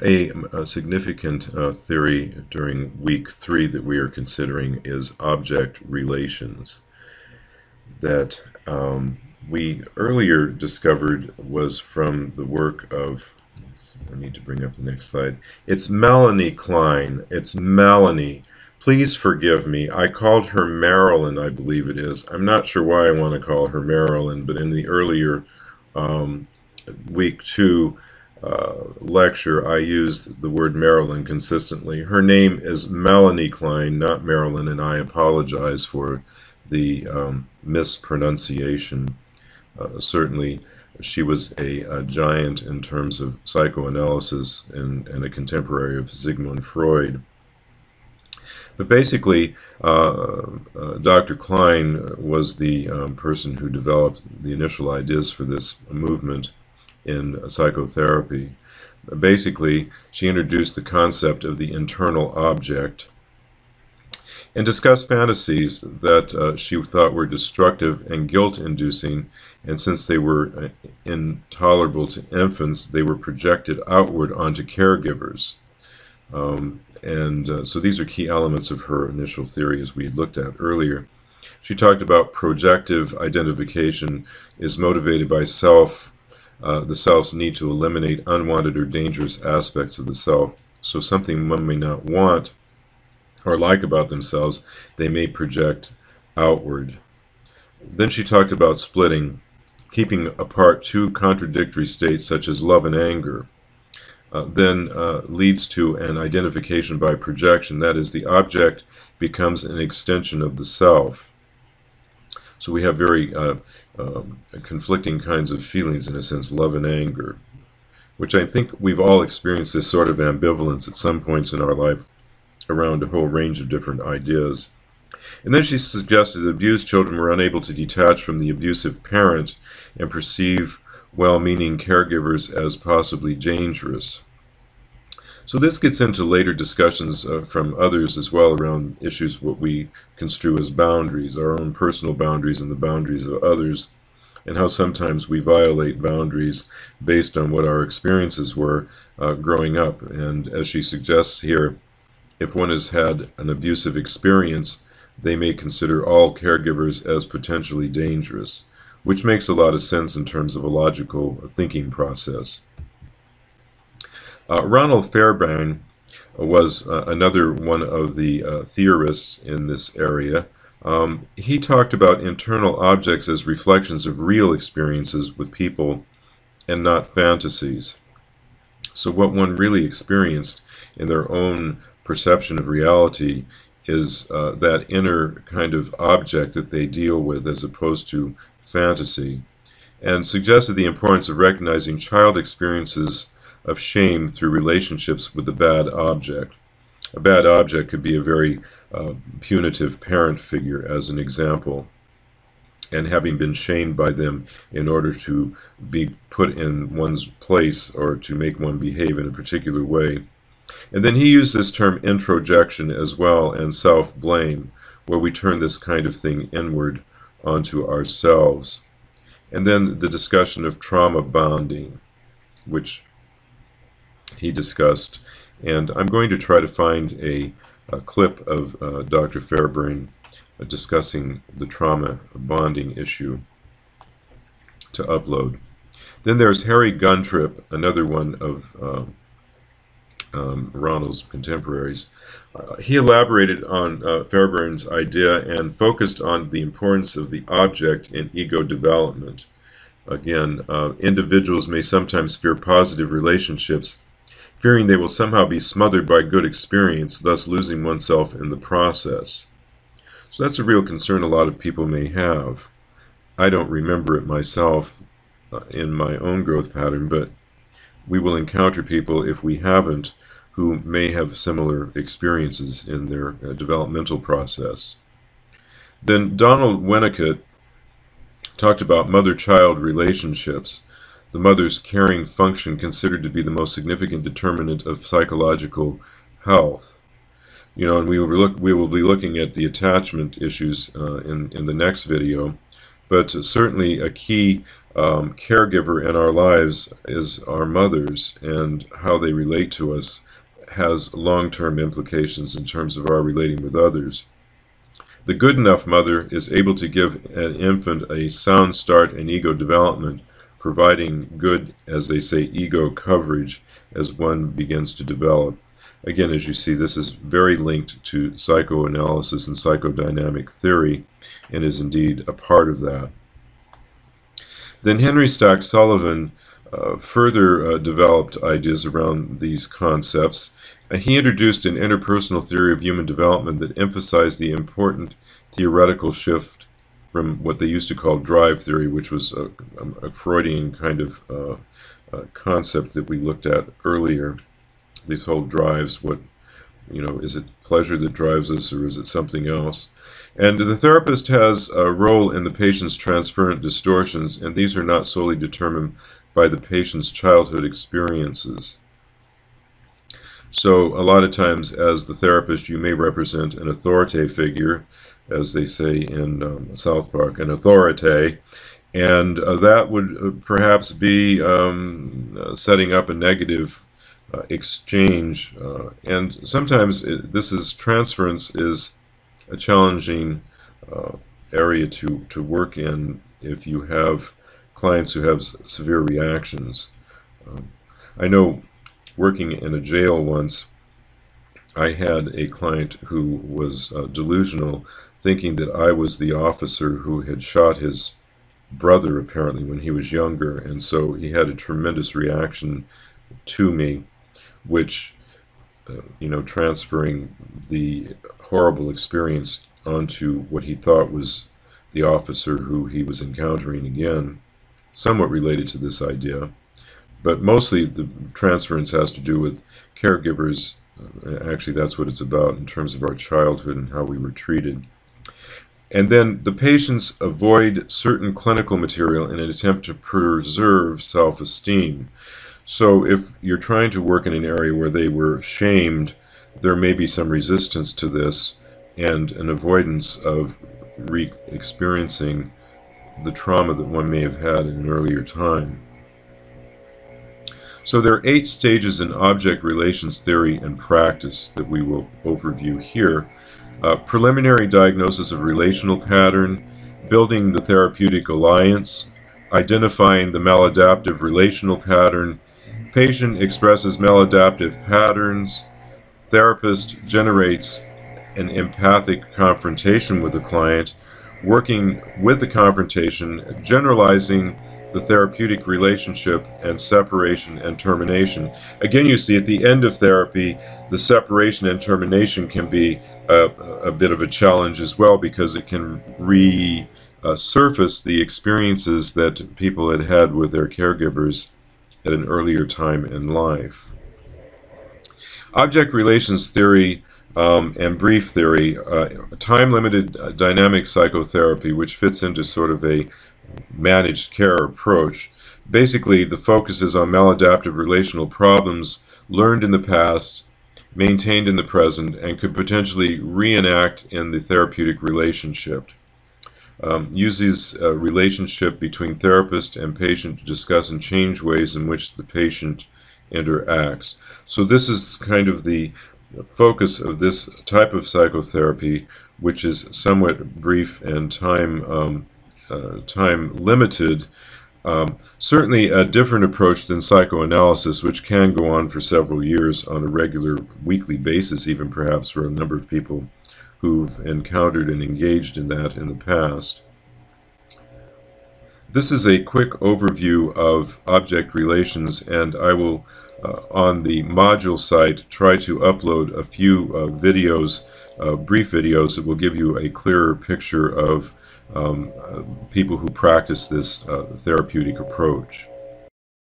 A, a significant uh, theory during week three that we are considering is object relations. That um, we earlier discovered was from the work of, I need to bring up the next slide. It's Melanie Klein. It's Melanie. Please forgive me. I called her Marilyn, I believe it is. I'm not sure why I want to call her Marilyn, but in the earlier um, week two, uh, lecture, I used the word Marilyn consistently. Her name is Melanie Klein, not Marilyn, and I apologize for the um, mispronunciation. Uh, certainly, she was a, a, giant in terms of psychoanalysis and, and a contemporary of Sigmund Freud. But basically, uh, uh, Dr. Klein was the um, person who developed the initial ideas for this movement in psychotherapy. Basically, she introduced the concept of the internal object and discussed fantasies that uh, she thought were destructive and guilt-inducing, and since they were uh, intolerable to infants, they were projected outward onto caregivers. Um, and uh, so these are key elements of her initial theory as we looked at earlier. She talked about projective identification is motivated by self uh, the self's need to eliminate unwanted or dangerous aspects of the self. So something one may not want or like about themselves, they may project outward. Then she talked about splitting, keeping apart two contradictory states such as love and anger. Uh, then uh, leads to an identification by projection. That is, the object becomes an extension of the self. So we have very uh, um, conflicting kinds of feelings, in a sense, love and anger, which I think we've all experienced this sort of ambivalence at some points in our life around a whole range of different ideas. And then she suggested that abused children were unable to detach from the abusive parent and perceive well-meaning caregivers as possibly dangerous. So this gets into later discussions uh, from others as well around issues what we construe as boundaries, our own personal boundaries and the boundaries of others, and how sometimes we violate boundaries based on what our experiences were uh, growing up. And as she suggests here, if one has had an abusive experience, they may consider all caregivers as potentially dangerous, which makes a lot of sense in terms of a logical thinking process. Uh, Ronald Fairbairn was uh, another one of the uh, theorists in this area. Um, he talked about internal objects as reflections of real experiences with people and not fantasies. So what one really experienced in their own perception of reality is uh, that inner kind of object that they deal with as opposed to fantasy, and suggested the importance of recognizing child experiences of shame through relationships with a bad object. A bad object could be a very uh, punitive parent figure, as an example, and having been shamed by them in order to be put in one's place or to make one behave in a particular way. And then he used this term introjection as well and self-blame, where we turn this kind of thing inward onto ourselves. And then the discussion of trauma bonding, which he discussed. And I'm going to try to find a, a clip of uh, Dr. Fairbairn uh, discussing the trauma bonding issue to upload. Then there's Harry Guntrip, another one of uh, um, Ronald's contemporaries. Uh, he elaborated on uh, Fairbairn's idea and focused on the importance of the object in ego development. Again, uh, individuals may sometimes fear positive relationships fearing they will somehow be smothered by good experience, thus losing oneself in the process. So that's a real concern a lot of people may have. I don't remember it myself uh, in my own growth pattern, but we will encounter people, if we haven't, who may have similar experiences in their uh, developmental process. Then Donald Winnicott talked about mother-child relationships the mother's caring function considered to be the most significant determinant of psychological health. You know, and we will look we will be looking at the attachment issues uh, in in the next video, but certainly a key um, caregiver in our lives is our mothers and how they relate to us has long-term implications in terms of our relating with others. The good enough mother is able to give an infant a sound start in ego development, providing good, as they say, ego coverage as one begins to develop. Again, as you see, this is very linked to psychoanalysis and psychodynamic theory and is indeed a part of that. Then Henry Stack Sullivan uh, further uh, developed ideas around these concepts. Uh, he introduced an interpersonal theory of human development that emphasized the important theoretical shift from what they used to call drive theory, which was a, a Freudian kind of uh, uh, concept that we looked at earlier. These whole drives, what, you know, is it pleasure that drives us or is it something else? And the therapist has a role in the patient's transference distortions, and these are not solely determined by the patient's childhood experiences. So a lot of times as the therapist you may represent an authoritative figure, as they say in um, South Park, an authority, and uh, that would uh, perhaps be um, uh, setting up a negative uh, exchange. Uh, and sometimes it, this is transference is a challenging uh, area to, to work in if you have clients who have severe reactions. Um, I know working in a jail once, I had a client who was delusional, thinking that I was the officer who had shot his brother apparently when he was younger, and so he had a tremendous reaction to me, which, uh, you know, transferring the horrible experience onto what he thought was the officer who he was encountering again somewhat related to this idea, but mostly the transference has to do with caregivers. Uh, actually, that's what it's about in terms of our childhood and how we were treated. And then the patients avoid certain clinical material in an attempt to preserve self-esteem. So if you're trying to work in an area where they were shamed, there may be some resistance to this and an avoidance of re-experiencing the trauma that one may have had in an earlier time. So there are eight stages in object relations theory and practice that we will overview here. Uh, preliminary diagnosis of relational pattern, building the therapeutic alliance, identifying the maladaptive relational pattern, patient expresses maladaptive patterns, therapist generates an empathic confrontation with the client, working with the confrontation, generalizing the therapeutic relationship and separation and termination. Again, you see at the end of therapy, the separation and termination can be a, a bit of a challenge as well because it can resurface the experiences that people had had with their caregivers at an earlier time in life. Object relations theory um, and brief theory, uh, time-limited uh, dynamic psychotherapy, which fits into sort of a managed care approach. Basically, the focus is on maladaptive relational problems learned in the past, maintained in the present, and could potentially reenact in the therapeutic relationship. Um, uses a relationship between therapist and patient to discuss and change ways in which the patient interacts. So this is kind of the focus of this type of psychotherapy, which is somewhat brief and time um, uh, time limited, um, certainly a different approach than psychoanalysis, which can go on for several years on a regular weekly basis, even perhaps for a number of people who've encountered and engaged in that in the past. This is a quick overview of object relations, and I will uh, on the module site try to upload a few uh, videos, uh, brief videos that will give you a clearer picture of um, uh, people who practice this uh, therapeutic approach.